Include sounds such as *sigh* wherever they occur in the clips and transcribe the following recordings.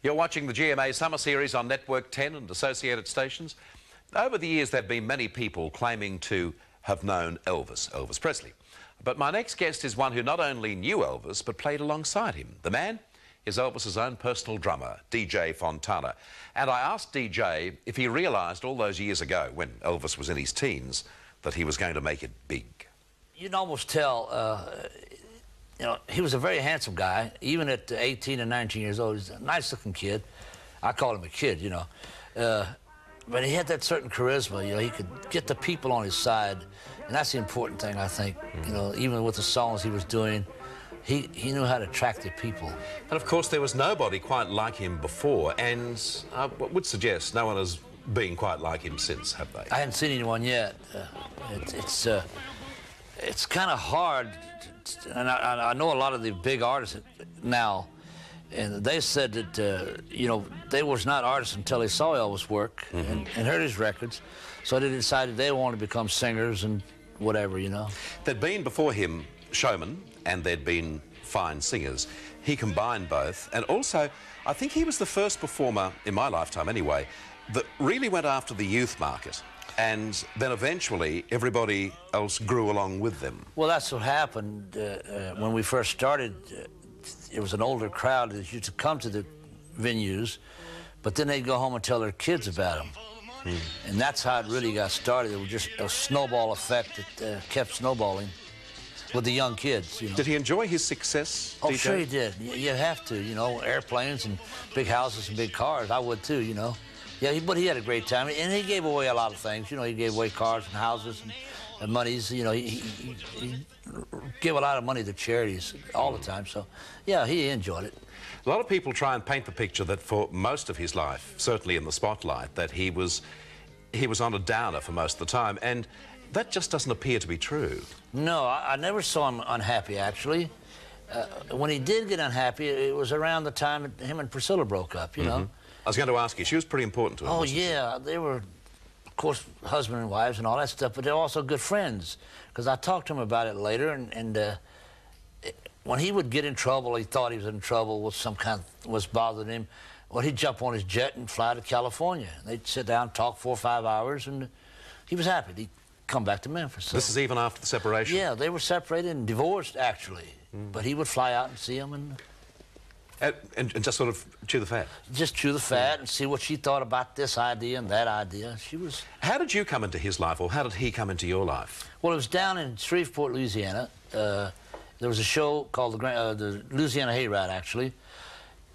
You're watching the GMA Summer Series on Network 10 and associated stations. Over the years, there have been many people claiming to have known Elvis, Elvis Presley. But my next guest is one who not only knew Elvis, but played alongside him. The man is Elvis's own personal drummer, DJ Fontana. And I asked DJ if he realised all those years ago, when Elvis was in his teens, that he was going to make it big. You can almost tell uh, you know, he was a very handsome guy, even at 18 and 19 years old. He's a nice-looking kid. I call him a kid, you know. Uh, but he had that certain charisma, you know, he could get the people on his side, and that's the important thing, I think. Mm. You know, even with the songs he was doing, he, he knew how to attract the people. And of course, there was nobody quite like him before, and I would suggest no one has been quite like him since, have they? I haven't seen anyone yet. Uh, it, it's uh, it's kind of hard and I, I, know a lot of the big artists now, and they said that uh, you know they was not artists until they saw Elvis work mm -hmm. and, and, heard his records, so they decided they wanted to become singers and whatever, you know. There'd been before him showmen, and there'd been fine singers. He combined both, and also I think he was the first performer in my lifetime, anyway, that really went after the youth market and then eventually everybody else grew along with them. Well, that's what happened uh, uh, when we first started. Uh, it was an older crowd that used to come to the venues, but then they'd go home and tell their kids about them. Hmm. And that's how it really got started. It was just a snowball effect that uh, kept snowballing with the young kids. You know. Did he enjoy his success? Oh, DJ? sure he did. You have to, you know, airplanes and big houses and big cars. I would too, you know. Yeah, he, but he had a great time, and he gave away a lot of things. You know, he gave away cars and houses and, and monies. You know, he, he, he, gave a lot of money to charities all the time. So, yeah, he enjoyed it. A lot of people try and paint the picture that for most of his life, certainly in the spotlight, that he was he was on a downer for most of the time, and that just doesn't appear to be true. No, I, I never saw him unhappy, actually. Uh, when he did get unhappy, it was around the time him and Priscilla broke up, you mm -hmm. know. I was going to ask you, she was pretty important to him. Oh, yeah. She? They were, of course, husband and wives and all that stuff, but they're also good friends. Because I talked to him about it later, and, and uh, it, when he would get in trouble, he thought he was in trouble with some kind of, was bothering him, well, he'd jump on his jet and fly to California. They'd sit down, talk four or five hours, and he was happy. He'd come back to Memphis. So. This is even after the separation? Yeah, they were separated and divorced, actually. Mm. But he would fly out and see him and... And, and, just sort of chew the fat? Just chew the fat yeah. and see what she thought about this idea and that idea. She was... How did you come into his life, or how did he come into your life? Well, it was down in Shreveport, Louisiana. Uh, there was a show called the, uh, the Louisiana Hayride, actually.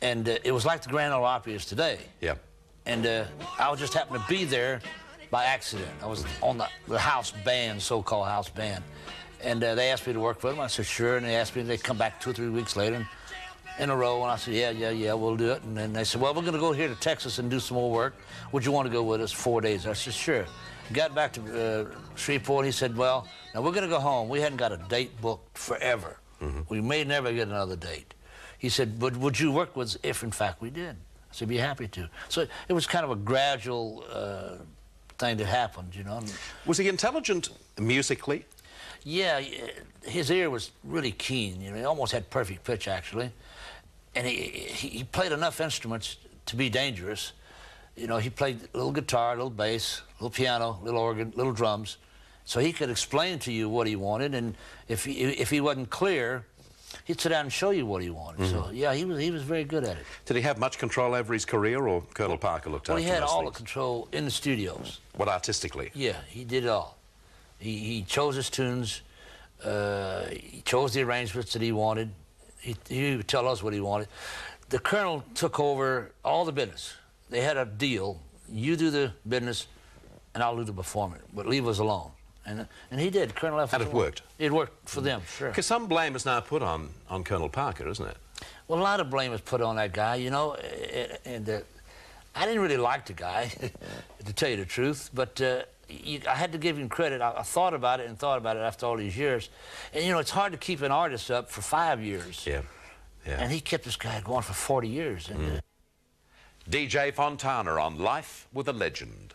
And uh, it was like the Grand Ole Opry is today. Yeah. And uh, I just happened to be there by accident. I was on the, the house band, so-called house band. And uh, they asked me to work for them. I said, sure. And they asked me to come back two or three weeks later. And, in a row. And I said, yeah, yeah, yeah, we'll do it. And then they said, well, we're going to go here to Texas and do some more work. Would you want to go with us four days? I said, sure. Got back to uh, Shreveport. He said, well, now we're going to go home. We hadn't got a date booked forever. Mm -hmm. We may never get another date. He said, but would you work with us if, in fact, we did? I said, be happy to. So it was kind of a gradual uh, thing that happened, you know. Was he intelligent musically? Yeah, his ear was really keen. You know, he almost had perfect pitch, actually and he, he played enough instruments to be dangerous. You know, he played a little guitar, a little bass, a little piano, a little organ, little drums. So he could explain to you what he wanted, and if he, if he wasn't clear, he'd sit down and show you what he wanted. Mm -hmm. So mm-hmm. yeah, he was he was very good at it. Did he have much control over his career, or Colonel Parker looked well, after Well, he had all things? the control in the studios. What artistically? Yeah, he did it all. He he chose his tunes. Uh, he chose the arrangements that he wanted he, he would tell us what he wanted. The colonel took over all the business. They had a deal. You do the business, and I'll do the performance, but leave us alone. And, and he did. Colonel left And it worked? It worked for them, sure. Because some blame is now put on, on Colonel Parker, isn't it? Well, a lot of blame is put on that guy, you know, and uh, I didn't really like the guy, *laughs* to tell you the truth, but uh, you, I had to give him credit. I, I, thought about it and thought about it after all these years. And, you know, it's hard to keep an artist up for five years. Yeah. yeah. And he kept this guy going for 40 years. Mm. DJ Fontana on Life with a Legend.